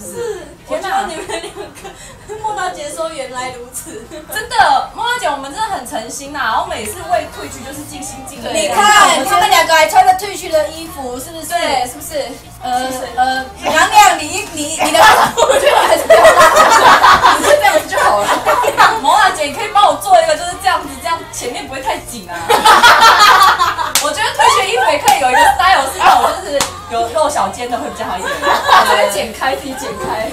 是，我天哪觉得你们两个，莫大姐说原来如此，真的，莫大姐，我们真的很诚心呐，然后每次为退去就是尽心尽力。你看他们两个还穿着退去的衣服，是不是？对，是不是？呃呃，娘娘，你你你的我觉得还是不要拉，你就这样子就好了。莫大姐，你可以帮我做一个就是这样子，这样前面不会太紧啊。我觉得退学衣服也可以有一个 style 是那种就是有露小尖的会比较好一点。这个剪开，自己剪开。